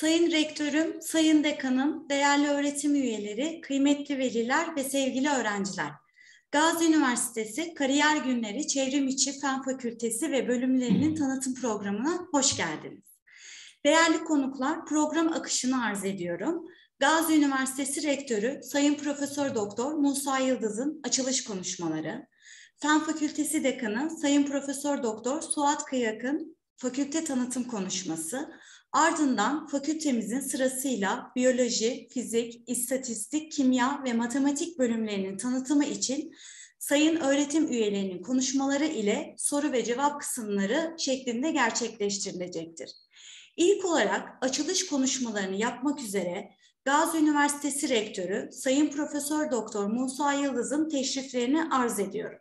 Sayın Rektörüm, Sayın Dekanım, değerli öğretim üyeleri, kıymetli veliler ve sevgili öğrenciler. Gazi Üniversitesi Kariyer Günleri Çevrim İçi Fen Fakültesi ve bölümlerinin tanıtım programına hoş geldiniz. Değerli konuklar, program akışını arz ediyorum. Gazi Üniversitesi Rektörü Sayın Profesör Doktor Musa Yıldız'ın açılış konuşmaları, Fen Fakültesi Dekanı Sayın Profesör Doktor Suat Kıyak'ın fakülte tanıtım konuşması, ardından fakültemizin sırasıyla biyoloji, fizik, istatistik, kimya ve matematik bölümlerinin tanıtımı için sayın öğretim üyelerinin konuşmaları ile soru ve cevap kısımları şeklinde gerçekleştirilecektir. İlk olarak açılış konuşmalarını yapmak üzere Gazi Üniversitesi Rektörü Sayın Profesör Doktor Musa Yıldız'ın teşriflerini arz ediyorum.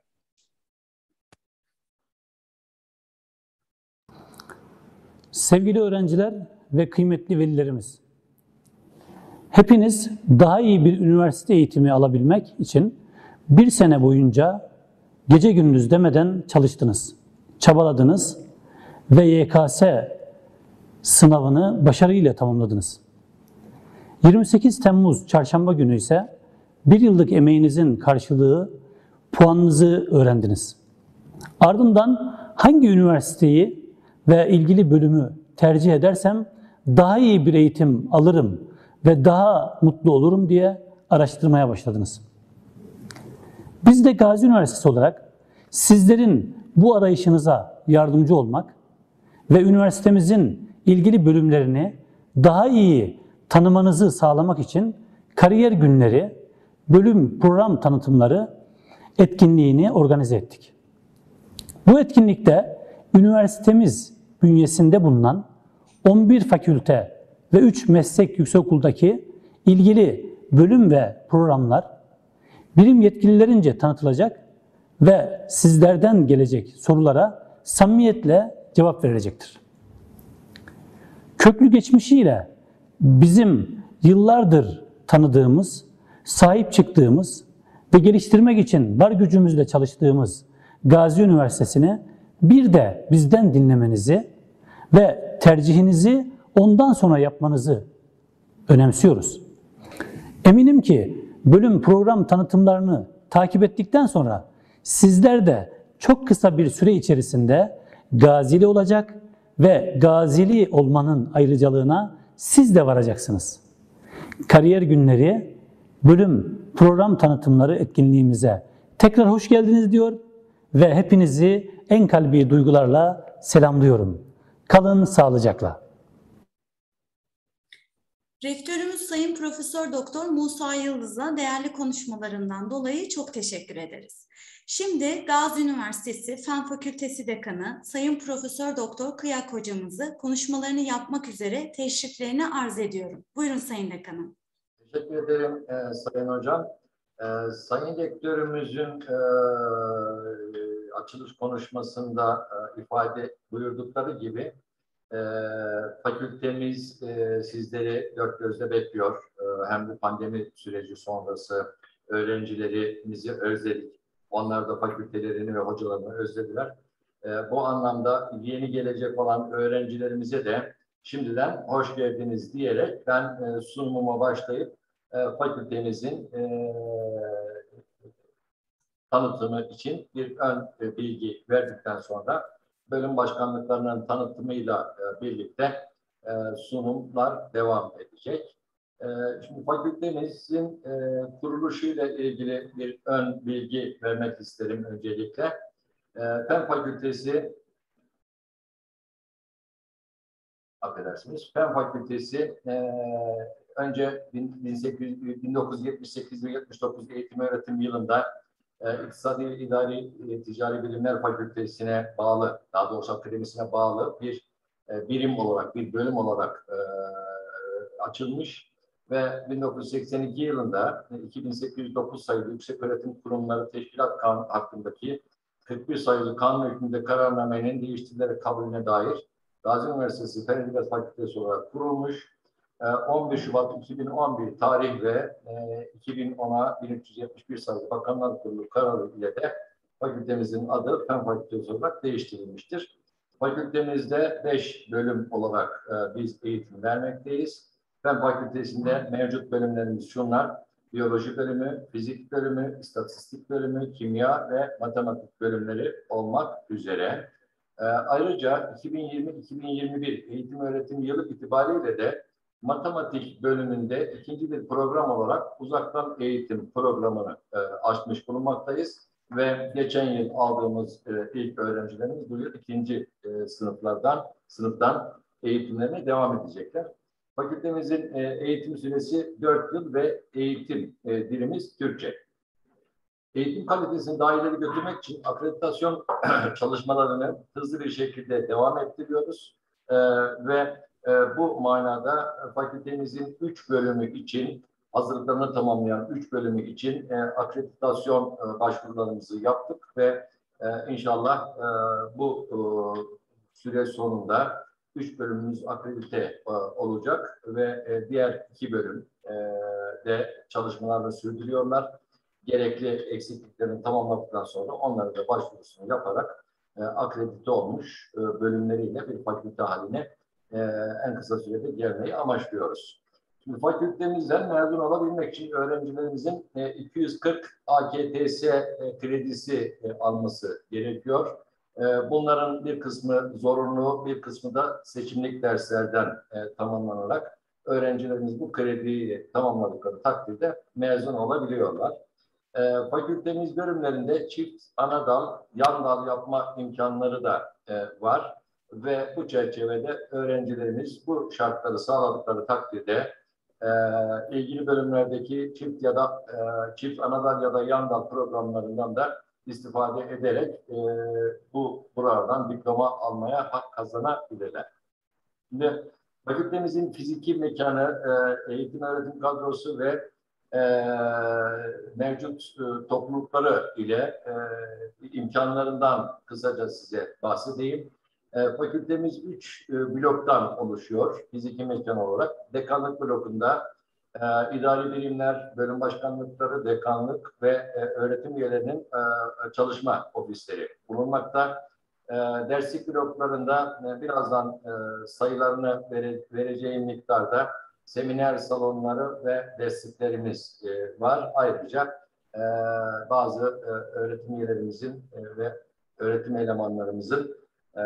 Sevgili öğrenciler ve kıymetli velilerimiz, hepiniz daha iyi bir üniversite eğitimi alabilmek için bir sene boyunca gece gündüz demeden çalıştınız, çabaladınız ve YKS sınavını başarıyla tamamladınız. 28 Temmuz çarşamba günü ise bir yıllık emeğinizin karşılığı puanınızı öğrendiniz. Ardından hangi üniversiteyi ve ilgili bölümü tercih edersem daha iyi bir eğitim alırım ve daha mutlu olurum diye araştırmaya başladınız. Biz de Gazi Üniversitesi olarak sizlerin bu arayışınıza yardımcı olmak ve üniversitemizin ilgili bölümlerini daha iyi tanımanızı sağlamak için kariyer günleri, bölüm program tanıtımları etkinliğini organize ettik. Bu etkinlikte üniversitemiz bünyesinde bulunan 11 fakülte ve 3 meslek yüksekokuldaki ilgili bölüm ve programlar bilim yetkililerince tanıtılacak ve sizlerden gelecek sorulara samimiyetle cevap verilecektir. Köklü geçmişiyle bizim yıllardır tanıdığımız, sahip çıktığımız ve geliştirmek için var gücümüzle çalıştığımız Gazi Üniversitesi'ne bir de bizden dinlemenizi ve tercihinizi ondan sonra yapmanızı önemsiyoruz. Eminim ki bölüm program tanıtımlarını takip ettikten sonra sizler de çok kısa bir süre içerisinde gazili olacak ve gazili olmanın ayrıcalığına siz de varacaksınız. Kariyer günleri, bölüm program tanıtımları etkinliğimize tekrar hoş geldiniz diyor ve hepinizi en kalbi duygularla selamlıyorum. Kalın sağlıcakla. Rektörümüz Sayın Profesör Doktor Musa Yıldız'a değerli konuşmalarından dolayı çok teşekkür ederiz. Şimdi Gazi Üniversitesi Fen Fakültesi Dekanı Sayın Profesör Doktor Kıyak hocamızı konuşmalarını yapmak üzere teşriflerini arz ediyorum. Buyurun Sayın Dekanım. Teşekkür ederim e, Sayın Hocam. E, Sayın Rektörümüzün e, açılış konuşmasında e, ifade buyurdukları gibi e, fakültemiz e, sizleri dört gözle bekliyor. Hem de pandemi süreci sonrası öğrencilerimizi özledik. Onlar da fakültelerini ve hocalarını özlediler. Bu anlamda yeni gelecek olan öğrencilerimize de şimdiden hoş geldiniz diyerek ben sunumuma başlayıp fakültemizin tanıtımı için bir ön e, bilgi verdikten sonra bölüm başkanlıklarının tanıtımıyla e, birlikte e, sunumlar devam edecek. Şimdi fakültemizin kuruluşuyla ilgili bir ön bilgi vermek isterim öncelikle. Fen Fakültesi affedersiniz. Fen Fakültesi önce 1978 ve 79 eğitim öğretim yılında e, İktisadi İdari e, Ticari Bilimler Fakültesine bağlı, daha doğrusu akademisine bağlı bir e, birim olarak, bir bölüm olarak e, açılmış ve 1982 yılında 2809 sayılı Yüksek Öğretim Kurumları Teşkilat Kanunu hakkındaki 41 sayılı kanun hükmünde kararnamenin değiştirilerek kabulüne dair Gazi Üniversitesi Fen Edebiyat Fakültesi olarak kurulmuş 11 ee, Şubat 2011 tarih ve 2010'a 1371 sayılı Bakanlar Kurulu kararı ile de fakültemizin adı Fen Fakültesi olarak değiştirilmiştir. Fakültemizde 5 bölüm olarak e, biz eğitim vermekteyiz. Fen Fakültesinde mevcut bölümlerimiz şunlar. Biyoloji bölümü, fizik bölümü, istatistik bölümü, kimya ve matematik bölümleri olmak üzere. E, ayrıca 2020-2021 eğitim öğretim yılı itibariyle de matematik bölümünde ikinci bir program olarak uzaktan eğitim programını e, açmış bulunmaktayız. Ve geçen yıl aldığımız e, ilk öğrencilerimiz bu yıl ikinci e, sınıflardan sınıftan eğitimlerine devam edecekler. Fakültemizin e, eğitim süresi 4 yıl ve eğitim e, dilimiz Türkçe. Eğitim kalitesini daha ileri götürmek için akreditasyon çalışmalarını hızlı bir şekilde devam ettiriyoruz. E, ve e, bu manada fakültemizin 3 bölümü için hazırlıklarını tamamlayan 3 bölümü için e, akreditasyon e, başvurularımızı yaptık ve e, inşallah e, bu e, süre sonunda 3 bölümümüz akredite e, olacak ve e, diğer 2 bölüm e, de çalışmalarını sürdürüyorlar. Gerekli eksikliklerini tamamladıktan sonra onları da başvurusunu yaparak e, akredite olmuş e, bölümleriyle bir fakülte haline e, en kısa sürede gelmeyi amaçlıyoruz. Şimdi fakültemizden mezun olabilmek için öğrencilerimizin e, 240 AKTS e, kredisi e, alması gerekiyor. E, bunların bir kısmı zorunlu, bir kısmı da seçimlik derslerden e, tamamlanarak öğrencilerimiz bu krediyi tamamladıkları takdirde mezun olabiliyorlar. E, fakültemiz bölümlerinde çift ana dal, yan dal yapma imkanları da e, var ve bu çerçevede öğrencilerimiz bu şartları sağladıkları takdirde e, ilgili bölümlerdeki çift ya da e, çift anadal ya da yan dal programlarından da istifade ederek e, bu buradan diploma almaya hak kazanabilirler. Şimdi fakültemizin fiziki mekanı, e, eğitim öğretim kadrosu ve e, mevcut e, toplulukları ile e, imkanlarından kısaca size bahsedeyim. E, fakültemiz üç e, bloktan oluşuyor fiziki mekan olarak. Dekanlık blokunda e, idari birimler, bölüm başkanlıkları, dekanlık ve e, öğretim üyelerinin e, çalışma ofisleri bulunmakta. E, derslik bloklarında e, birazdan e, sayılarını vere, vereceğim miktarda seminer salonları ve dersliklerimiz e, var. Ayrıca e, bazı e, öğretim üyelerimizin e, ve öğretim elemanlarımızın e,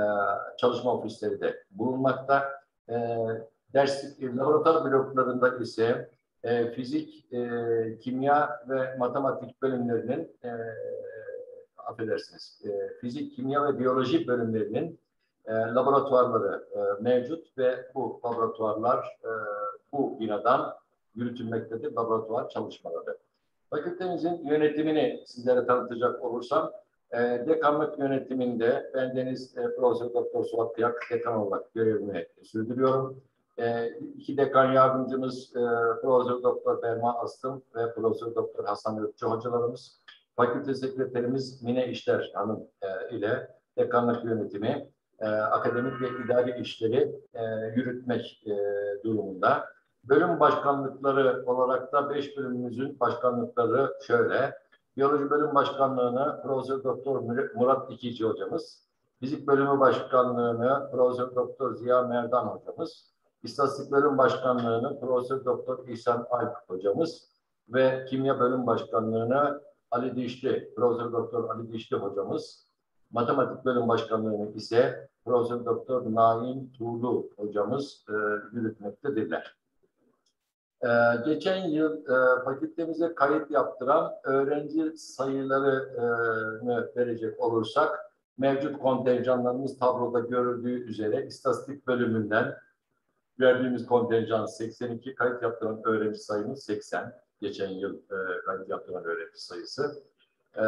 çalışma ofisleri de bulunmakta. E, ders laboratuvar bloklarında ise e, fizik, e, kimya ve matematik bölümlerinin e, affedersiniz, e, fizik, kimya ve biyoloji bölümlerinin e, laboratuvarları e, mevcut ve bu laboratuvarlar e, bu binadan yürütülmektedir laboratuvar çalışmaları. Fakültemizin yönetimini sizlere tanıtacak olursam, e, dekanlık yönetiminde ben Deniz e, Profesör Doktor Suat Kıyak dekan olarak görevimi sürdürüyorum. E, iki dekan yardımcımız e, Profesör Doktor Berma Astım ve Profesör Doktor Hasan Ökçü hocalarımız. Fakülte sekreterimiz Mine İşler Hanım e, ile dekanlık yönetimi, e, akademik ve idari işleri e, yürütmek e, durumunda. Bölüm başkanlıkları olarak da beş bölümümüzün başkanlıkları şöyle. Biyoloji Bölüm Başkanlığı'nı Profesör Doktor Murat Dikici hocamız, Fizik Bölümü Başkanlığı'nı Profesör Doktor Ziya Merdan hocamız, İstatistik Bölüm Başkanlığı'nı Profesör Doktor İhsan Alp hocamız ve Kimya Bölüm Başkanlığı'nı Ali Dişli, Profesör Doktor Ali Dişli hocamız, Matematik Bölüm Başkanlığı'nı ise Profesör Doktor Naim Tuğlu hocamız e, yürütmektedirler. Ee, geçen yıl e, fakültemize kayıt yaptıran öğrenci sayılarını verecek olursak mevcut kontenjanlarımız tabloda görüldüğü üzere istatistik bölümünden verdiğimiz kontenjan 82, kayıt yaptıran öğrenci sayımız 80. Geçen yıl e, kayıt yaptıran öğrenci sayısı. E,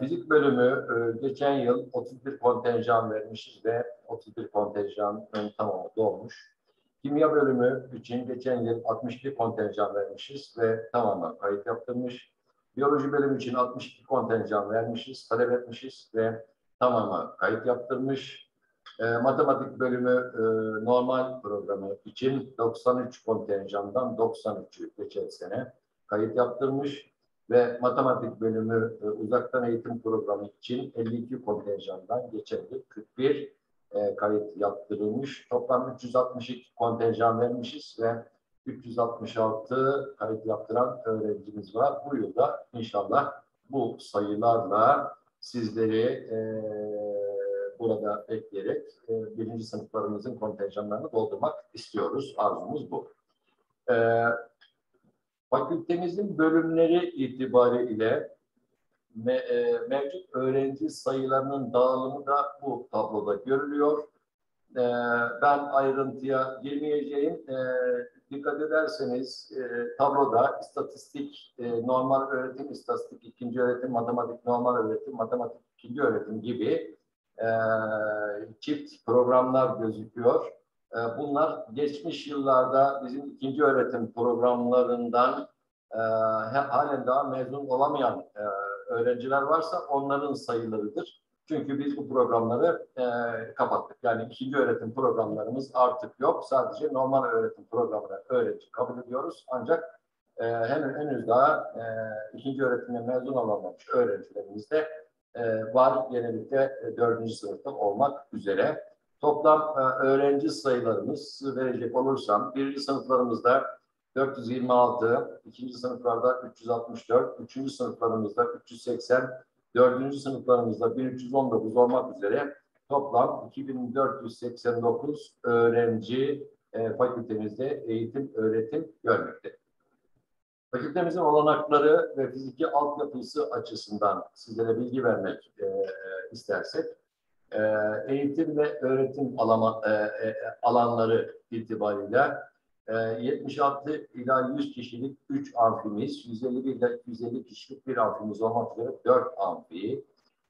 fizik bölümü e, geçen yıl 31 kontenjan vermişiz ve 31 kontenjanın tamamı dolmuş. Kimya bölümü için geçen yıl 62 kontenjan vermişiz ve tamamen kayıt yaptırmış. Biyoloji bölümü için 62 kontenjan vermişiz, talep etmişiz ve tamamen kayıt yaptırmış. E, matematik bölümü e, normal programı için 93 kontenjandan 93'ü geçen sene kayıt yaptırmış ve matematik bölümü e, uzaktan eğitim programı için 52 kontenjandan geçen yıl 41 e, kayıt yaptırılmış. Toplam 362 kontenjan vermişiz ve 366 kayıt yaptıran öğrencimiz var. Bu yılda inşallah bu sayılarla sizleri e, burada bekleyerek e, birinci sınıflarımızın kontenjanlarını doldurmak istiyoruz. Arzumuz bu. E, fakültemizin bölümleri itibariyle me, e, mevcut öğrenci sayılarının dağılımı da bu tabloda görülüyor. E, ben ayrıntıya girmeyeceğim. E, dikkat ederseniz e, tabloda istatistik, e, normal öğretim, istatistik ikinci öğretim, matematik normal öğretim, matematik ikinci öğretim gibi e, çift programlar gözüküyor. E, bunlar geçmiş yıllarda bizim ikinci öğretim programlarından e, halen daha mezun olamayan e, öğrenciler varsa onların sayılarıdır. Çünkü biz bu programları e, kapattık. Yani ikinci öğretim programlarımız artık yok. Sadece normal öğretim programına öğrenci kabul ediyoruz. Ancak e, henüz, henüz daha e, ikinci öğretimde mezun olamamış öğrencilerimiz de e, var. Genellikle e, dördüncü sınıfta olmak üzere. Toplam e, öğrenci sayılarımız verecek olursam birinci sınıflarımızda 426, ikinci sınıflarda 364, üçüncü sınıflarımızda 380, dördüncü sınıflarımızda 1319 olmak üzere toplam 2489 öğrenci e, fakültemizde eğitim, öğretim görmekte. Fakültemizin olanakları ve fiziki altyapısı açısından sizlere bilgi vermek e, istersek, e, eğitim ve öğretim alama, e, e, alanları itibariyle 76 ee, ila 100 kişilik 3 amfimiz, 150 ila 250 kişilik bir amfimiz olmak üzere 4 amfi,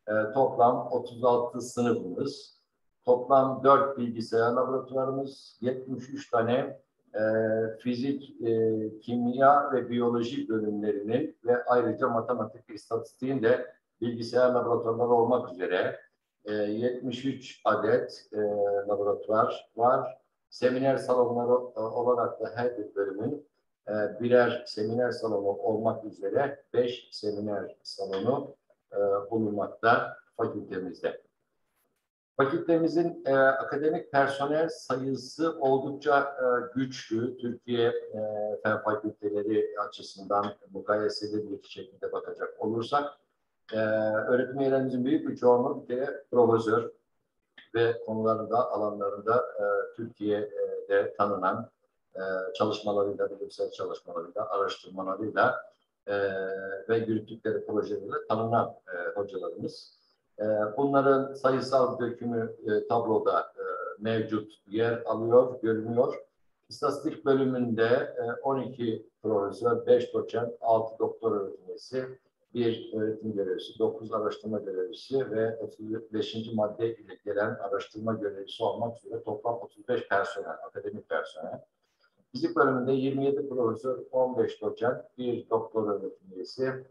ee, toplam 36 sınıfımız, toplam 4 bilgisayar laboratuvarımız, 73 tane e, fizik, e, kimya ve biyoloji bölümlerinin ve ayrıca matematik ve istatistiğin de bilgisayar laboratuvarları olmak üzere 73 e, adet laboratuvar var seminer salonları olarak da her bir bölümün e, birer seminer salonu olmak üzere beş seminer salonu e, bulunmakta fakültemizde. Fakültemizin e, akademik personel sayısı oldukça güçlü. Türkiye fen fakülteleri açısından mukayeseli bir şekilde bakacak olursak, e, öğretim üyelerimizin büyük bir çoğunluğu bir kere profesör, ve konularında, alanlarında e, Türkiye'de tanınan e, çalışmalarıyla, bilimsel çalışmalarıyla, araştırmalarıyla e, ve yürüttükleri projeleriyle tanınan e, hocalarımız. E, bunların sayısal dökümü e, tabloda e, mevcut yer alıyor, görünüyor. İstatistik bölümünde e, 12 profesör, 5 doçent, 6 doktor öğretim üyesi, bir öğretim görevlisi, dokuz araştırma görevlisi ve 35. madde ile gelen araştırma görevlisi olmak üzere toplam 35 personel, akademik personel. Fizik bölümünde 27 profesör, 15 doçent, bir doktor öğretim üyesi,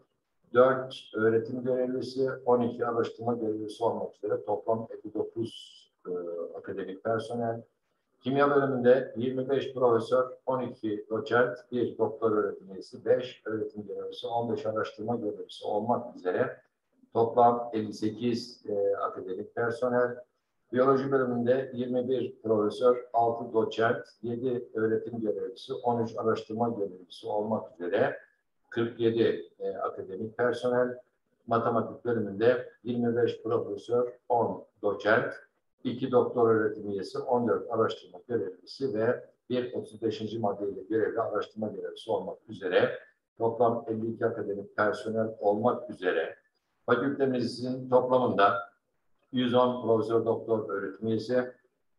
4 öğretim görevlisi, 12 araştırma görevlisi olmak üzere toplam 59 e, akademik personel, Kimya bölümünde 25 profesör, 12 doçent, 1 doktor öğretim üyesi, 5 öğretim görevlisi, 15 araştırma görevlisi olmak üzere toplam 58 e, akademik personel. Biyoloji bölümünde 21 profesör, 6 doçent, 7 öğretim görevlisi, 13 araştırma görevlisi olmak üzere 47 e, akademik personel. Matematik bölümünde 25 profesör, 10 doçent, 2 doktor öğretim üyesi, 14 araştırma görevlisi ve bir 35. maddeyle görevli araştırma görevlisi olmak üzere toplam 52 akademik personel olmak üzere fakültemizin toplamında 110 profesör doktor öğretim üyesi,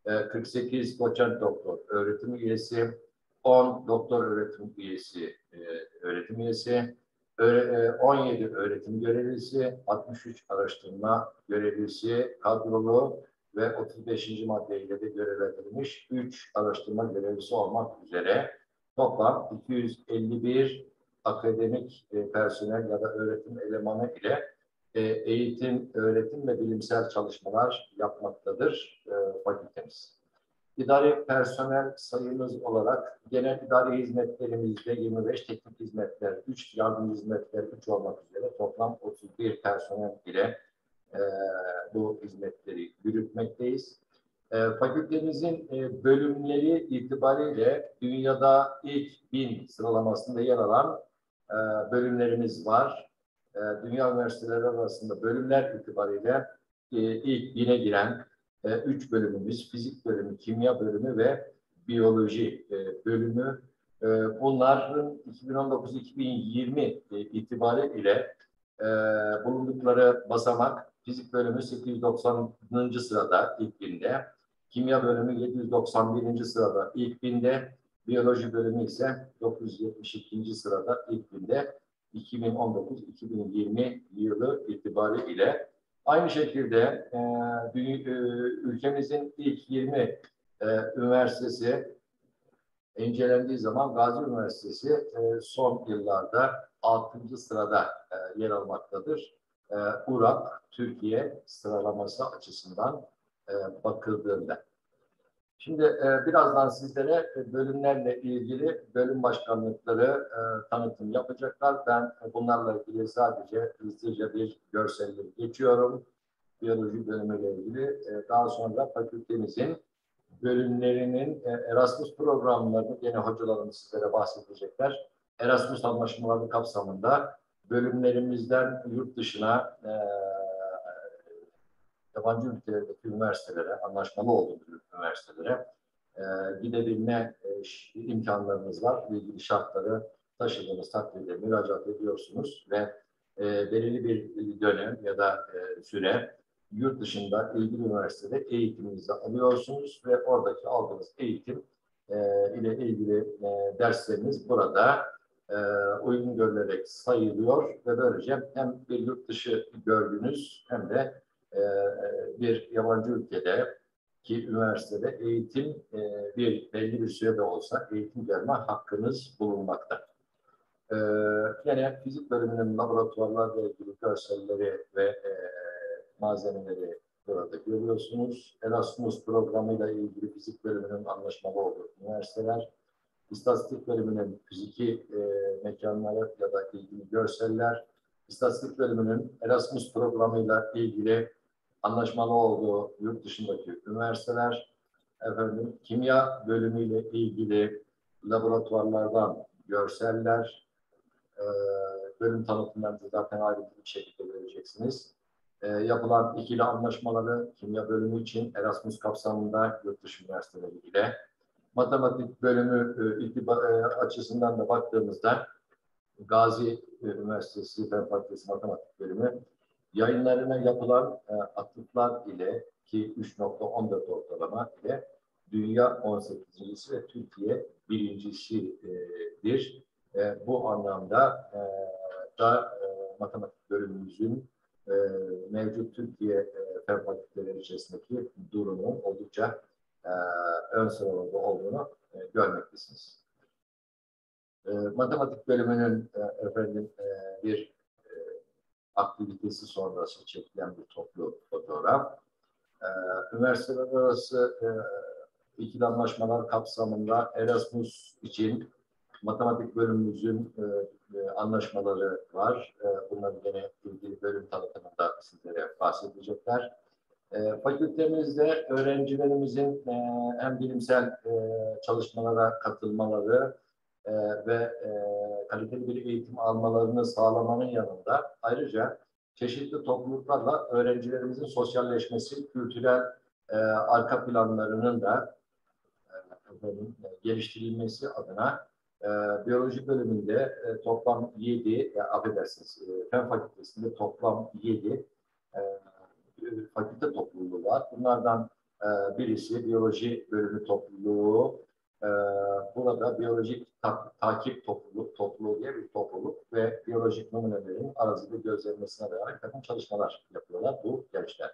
48 e, doçent doktor öğretim üyesi, 10 doktor öğretim üyesi e, öğretim üyesi, 17 e, öğretim görevlisi, 63 araştırma görevlisi kadrolu ve 35. maddeyle de görevlendirilmiş 3 araştırma görevlisi olmak üzere toplam 251 akademik e, personel ya da öğretim elemanı ile e, eğitim, öğretim ve bilimsel çalışmalar yapmaktadır e, fakültemiz. İdari personel sayımız olarak genel idari hizmetlerimizde 25 teknik hizmetler, 3 yardım hizmetler, 3 olmak üzere toplam 31 personel ile e, bu hizmetleri yürütmekteyiz. E, fakültemizin e, bölümleri itibariyle dünyada ilk bin sıralamasında yer alan e, bölümlerimiz var. E, dünya üniversiteleri arasında bölümler itibariyle e, ilk bine giren e, üç bölümümüz, fizik bölümü, kimya bölümü ve biyoloji e, bölümü. E, bunların 2019-2020 e, itibariyle e, bulundukları basamak fizik bölümü 890. sırada ilk binde, kimya bölümü 791. sırada ilk binde, biyoloji bölümü ise 972. sırada ilk binde 2019-2020 yılı itibariyle Aynı şekilde e, e, ülkemizin ilk 20 e, üniversitesi incelendiği zaman Gazi Üniversitesi e, son yıllarda 6. sırada e, yer almaktadır. E, URAP Türkiye sıralaması açısından e, bakıldığında. Şimdi e, birazdan sizlere bölümlerle ilgili bölüm başkanlıkları e, tanıtım yapacaklar. Ben bunlarla ilgili sadece hızlıca bir görselleri geçiyorum. Biyoloji bölümüyle ilgili. E, daha sonra fakültemizin bölümlerinin e, Erasmus programlarını yine hocalarımız sizlere bahsedecekler. Erasmus anlaşmaları kapsamında bölümlerimizden yurt dışına e, yabancı ülkelerdeki üniversitelere, anlaşmalı olduğumuz üniversitelere e, gidebilme e, imkanlarınız var. İlgili şartları taşıdığınız takdirde müracaat ediyorsunuz ve e, belirli bir dönem ya da e, süre yurt dışında ilgili üniversitede eğitiminizi alıyorsunuz ve oradaki aldığınız eğitim e, ile ilgili e, dersleriniz burada e, uygun görülerek sayılıyor ve böylece hem bir yurt dışı gördüğünüz hem de e, bir yabancı ülkede ki üniversitede eğitim e, bir belli bir sürede olsa eğitim görme hakkınız bulunmakta. E, yine fizik bölümünün laboratuvarlarla ilgili görselleri ve e, malzemeleri burada görüyorsunuz. Erasmus programıyla ilgili fizik bölümünün anlaşmalı olduğu üniversiteler, istatistik bölümünün fiziki e, mekanları ya da ilgili görseller, istatistik bölümünün Erasmus programıyla ilgili anlaşmalı olduğu yurt dışındaki üniversiteler, efendim kimya bölümüyle ilgili laboratuvarlardan görseller, e, bölüm tanıtımlarını zaten ayrıntılı bir şekilde göreceksiniz. E, yapılan ikili anlaşmaları kimya bölümü için Erasmus kapsamında yurt dışı üniversiteleri ile matematik bölümü e, e, açısından da baktığımızda Gazi e, Üniversitesi Fen Fakültesi Matematik Bölümü yayınlarına yapılan atıflar ile ki 3.14 ortalama ile dünya 18.si ve Türkiye birincisidir. Bu anlamda da matematik bölümümüzün mevcut Türkiye fen fakülteleri içerisindeki durumu oldukça e, ön sırada olduğunu e, görmektesiniz. E, matematik bölümünün e, efendim e, bir aktivitesi sonrası çekilen bir toplu fotoğraf. Ee, üniversiteler arası e, ikili anlaşmalar kapsamında Erasmus için matematik bölümümüzün e, e, anlaşmaları var. E, bunların yine ilgili bölüm tanıtımında sizlere bahsedecekler. E, fakültemizde öğrencilerimizin e, hem bilimsel e, çalışmalara katılmaları e, ve e, kaliteli bir eğitim almalarını sağlamanın yanında ayrıca çeşitli topluluklarla öğrencilerimizin sosyalleşmesi, kültürel e, arka planlarının da e, geliştirilmesi adına e, biyoloji bölümünde e, toplam 7, e, affedersiniz, e, fen fakültesinde toplam 7 e, fakülte topluluğu var. Bunlardan e, birisi biyoloji bölümü topluluğu, e, burada biyolojik ta takip topluluğu, topluluğu diye bir topluluk ve biyolojik numunelerin arazide gözlenmesine dayalı takım çalışmalar yapıyorlar bu gençler.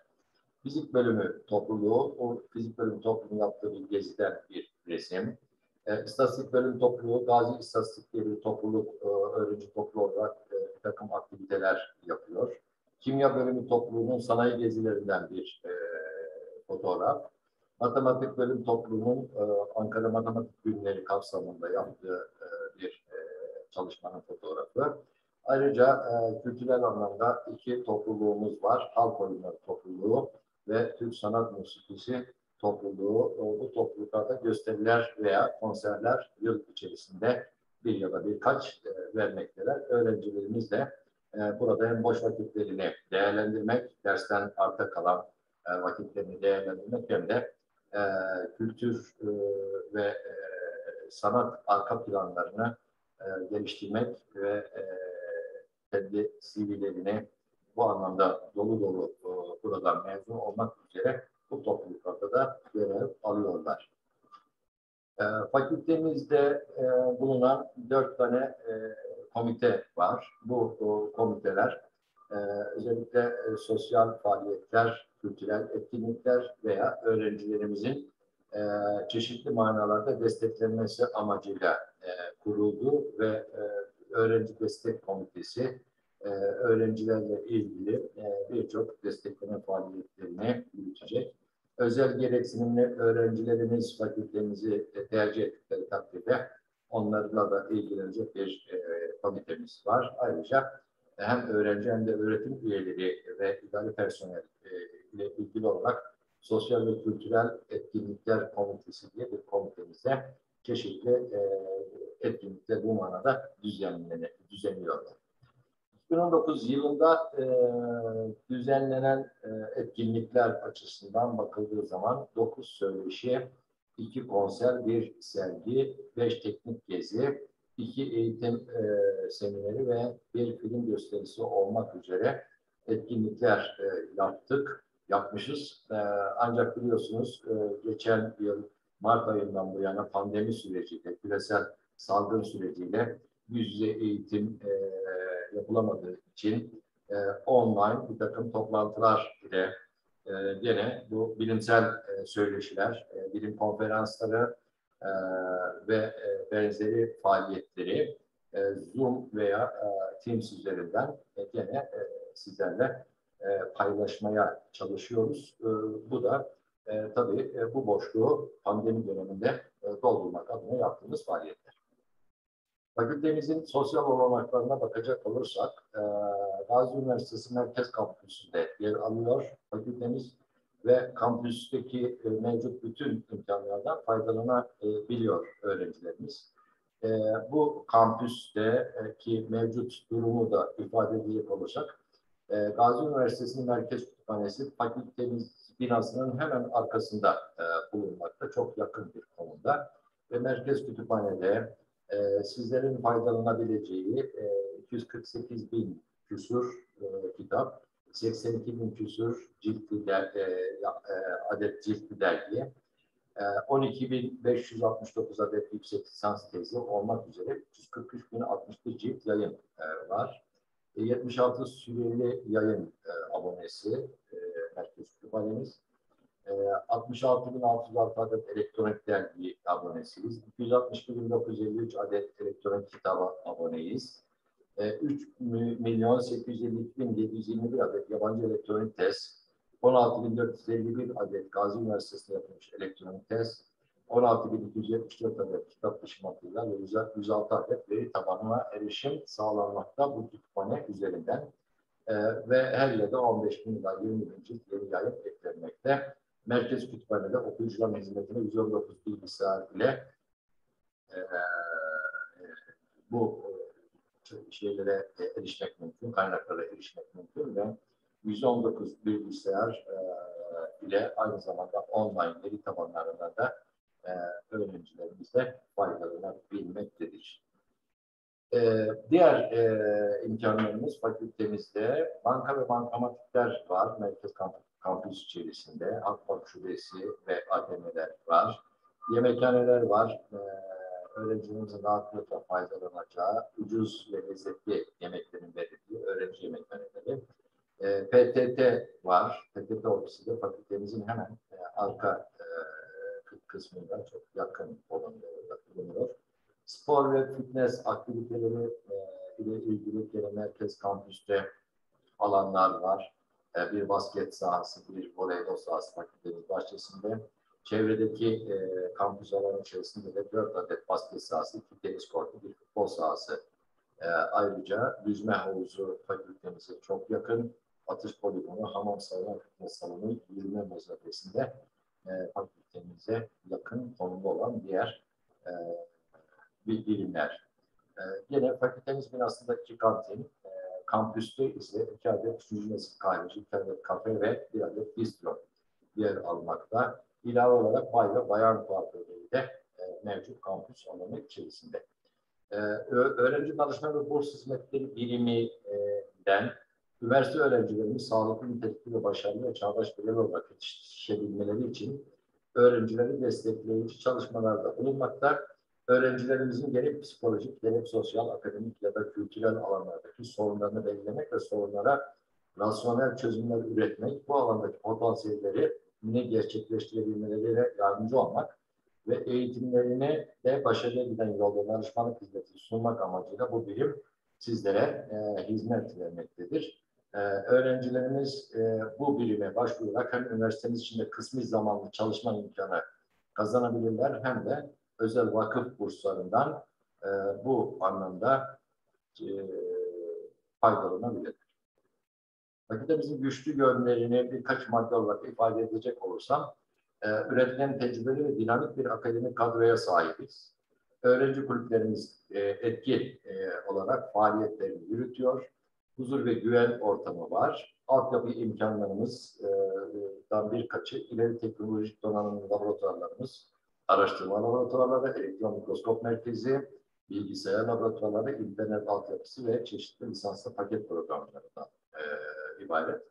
Fizik bölümü topluluğu, o fizik bölümü topluluğu yaptığı bir geziden bir resim. E, istatistik bölüm topluluğu, Gazi İstatistik bir topluluk, e, öğrenci topluluğu olarak e, takım aktiviteler yapıyor. Kimya bölümü topluluğunun sanayi gezilerinden bir e, fotoğraf. Matematik Bölüm Topluluğu'nun e, Ankara Matematik Günleri kapsamında yaptığı e, bir e, çalışmanın fotoğrafı. Ayrıca e, kültürel anlamda iki topluluğumuz var. Halk Oyunları Topluluğu ve Türk Sanat Müzikisi topluluğu o, bu topluluklarda gösteriler veya konserler yıl içerisinde bir ya da birkaç e, vermekteler. Öğrencilerimiz de e, burada hem boş vakitlerini değerlendirmek, dersten arta kalan e, vakitlerini değerlendirmek hem de e, kültür ve sanat arka planlarını geliştirmek ve e, kendi CV'lerini bu anlamda dolu dolu e, buradan mezun olmak üzere bu topluluklarda da görev alıyorlar. E, fakültemizde bulunan dört tane komite var. Bu o, komiteler e, özellikle e, sosyal faaliyetler, kültürel etkinlikler veya öğrencilerimizin e, çeşitli manalarda desteklenmesi amacıyla e, kuruldu ve e, öğrenci destek komitesi e, öğrencilerle ilgili e, birçok destekleme faaliyetlerini yürütecek. Özel gereksinimli öğrencilerimiz fakültemizi tercih ettikleri takdirde onlarla da ilgilenecek bir e, komitemiz var. Ayrıca hem öğrenci hem de öğretim üyeleri ve idari personel e, ile ilgili olarak sosyal ve kültürel etkinlikler komitesi diye bir komitemizde çeşitli e, etkinlikler bu manada düzenliyorlar. 2019 yılında e, düzenlenen e, etkinlikler açısından bakıldığı zaman 9 söyleşi, 2 konser, 1 sergi, 5 teknik gezi, 2 eğitim e, semineri ve bir film gösterisi olmak üzere etkinlikler e, yaptık, yapmışız. E, ancak biliyorsunuz e, geçen yıl Mart ayından bu yana pandemi süreciyle, küresel salgın süreciyle yüz yüze eğitim e, yapılamadığı için e, online bir takım toplantılar ile e, gene bu bilimsel e, söyleşiler, e, bilim konferansları e, ve e, benzeri faaliyetleri e, Zoom veya e, Teams üzerinden e, gene e, sizlerle e, paylaşmaya çalışıyoruz. E, bu da e, tabii e, bu boşluğu pandemi döneminde e, doldurmak adına yaptığımız faaliyetler. Fakültemizin sosyal olanaklarına bakacak olursak, e, Gazi Üniversitesi Merkez Kampüsü'nde yer alıyor fakültemiz ve kampüsteki e, mevcut bütün imkanlardan faydalanabiliyor öğrencilerimiz. E, bu kampüste e, ki mevcut durumu da ifade edecek olacak, e, Gazi Üniversitesi'nin Merkez Kütüphanesi fakültemiz binasının hemen arkasında e, bulunmakta, çok yakın bir konumda. Ve Merkez Kütüphane'de e, sizlerin faydalanabileceği e, 248 bin küsur e, kitap, 82 bin küsur ciltli der, e, e, adet ciltli dergi, e, 12.569 adet yüksek lisans tezi olmak üzere 343.061 cilt yayın e, var. E, 76 süreli yayın e, abonesi e, Merkez Kütüphanemiz. 66.606 adet elektronik dergi abonesiyiz. 261.953 adet elektronik kitaba aboneyiz. 3 milyon 852.721 adet yabancı elektronik test, 16.451 adet Gazi Üniversitesi'nde yapılmış elektronik test, 16.274 adet kitap dışı materyal ve 106 adet veri tabanına erişim sağlanmakta bu kütüphane üzerinden. Ee, ve her yılda 15 bin ila 20 bin cilt yeni yayın eklenmekte. Merkez Kütüphane'de okuyucuların hizmetine 119 bilgisayar ile e, e, bu e, şeylere erişmek mümkün, kaynaklara erişmek mümkün ve 119 bilgisayar e, ile aynı zamanda online veri tabanlarında da e, öğrencilerimiz de faydalanabilmektedir. Ee, diğer e, imkanlarımız fakültemizde banka ve bankamatikler var. Merkez kampüs içerisinde Akbank Şubesi ve ATM'ler var. Yemekhaneler var. Ee, öğrencilerimizin rahatlıkla faydalanacağı ucuz ve lezzetli yemeklerin verildiği öğrenci yemekhaneleri. Ee, PTT var. PTT ofisi de fakültemizin hemen e, arka e, kısmında çok yakın olanlarında bulunuyor. Spor ve fitness aktiviteleri e, ile ilgili gene merkez kampüste alanlar var. E, bir basket sahası, bir voleybol sahası fakültemiz bahçesinde. Çevredeki e, kampüs alanı içerisinde de dört adet basket sahası, iki tenis kortu, bir futbol sahası. E, ayrıca yüzme havuzu fakültemize çok yakın. Atış poligonu, hamam salonu, fitness salonu yürüme mesafesinde e, fakültemize yakın konumda olan diğer e, bilimler. E, yine fakültemiz binasındaki kantin, e, kampüste ise iki adet nesil kahveci, iki adet kafe ve bir adet bistro yer almakta. İlave olarak bay ve bayan kuaförleri de e, mevcut kampüs alanı içerisinde. E, öğrenci danışma ve burs hizmetleri biriminden üniversite öğrencilerimiz sağlıklı, nitelikli ve başarılı ve çağdaş birey olarak yetişebilmeleri için öğrencileri destekleyici çalışmalarda bulunmakta. Öğrencilerimizin gerek psikolojik, gerek sosyal, akademik ya da kültürel alanlardaki sorunlarını belirlemek ve sorunlara rasyonel çözümler üretmek, bu alandaki potansiyelleri yine gerçekleştirebilmelerine yardımcı olmak ve eğitimlerini de başarıya giden yolda danışmanlık hizmeti sunmak amacıyla bu birim sizlere e, hizmet vermektedir. E, öğrencilerimiz e, bu birime başvurarak hem üniversitemiz içinde kısmi zamanlı çalışma imkanı kazanabilirler hem de özel vakıf burslarından e, bu anlamda e, faydalanabilir. Fakültemizin güçlü yönlerini birkaç madde olarak ifade edecek olursam, e, üretilen tecrübeli ve dinamik bir akademik kadroya sahibiz. Öğrenci kulüplerimiz e, etki e, olarak faaliyetlerini yürütüyor. Huzur ve güven ortamı var. Altyapı imkanlarımızdan birkaçı ileri teknolojik donanımlı laboratuvarlarımız, araştırma laboratuvarları, elektron mikroskop merkezi, bilgisayar laboratuvarları, internet altyapısı ve çeşitli lisanslı paket programlarından e, ibaret.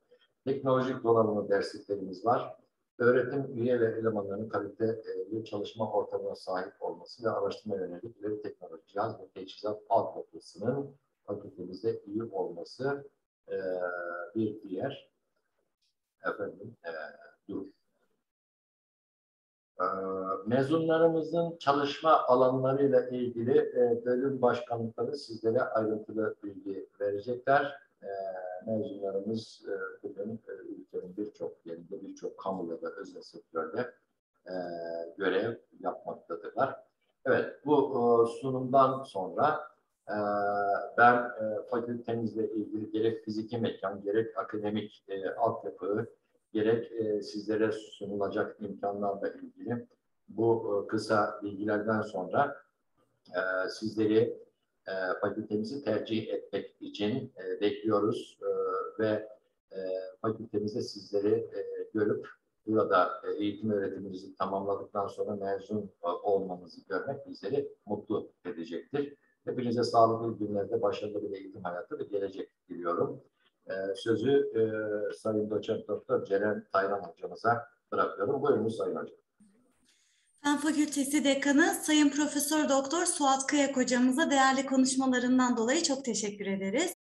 Teknolojik donanımlı dersliklerimiz var. Öğretim üye ve elemanların kaliteli çalışma ortamına sahip olması ve araştırma yönelik ileri teknoloji cihaz ve teçhizat altyapısının fakültemizde iyi olması e, bir diğer efendim e, durum. E, mezunlarımızın çalışma alanlarıyla ilgili e, bölüm başkanlıkları sizlere ayrıntılı bilgi verecekler. E, mezunlarımız bugün e, ülkenin birçok yerinde, birçok kamu ya da özel sektörde e, görev yapmaktadırlar. Evet, bu e, sunumdan sonra e, ben e, fakültemizle ilgili gerek fiziki mekan, gerek akademik e, altyapı, gerek sizlere sunulacak imkanlarla ilgili bu kısa bilgilerden sonra e, sizleri e, fakültemizi tercih etmek için e, bekliyoruz e, ve e, fakültemizde sizleri e, görüp burada e, eğitim öğretiminizi tamamladıktan sonra mezun e, olmanızı görmek bizleri mutlu edecektir. Hepinize sağlıklı günlerde başarılı bir eğitim hayatı ve gelecek diliyorum. E, sözü e, Sayın Doçent Doktor Ceren Taylan hocamıza bırakıyorum. Buyurunuz Sayın Hocam. Fen Fakültesi Dekanı Sayın Profesör Doktor Suat Kıyak hocamıza değerli konuşmalarından dolayı çok teşekkür ederiz.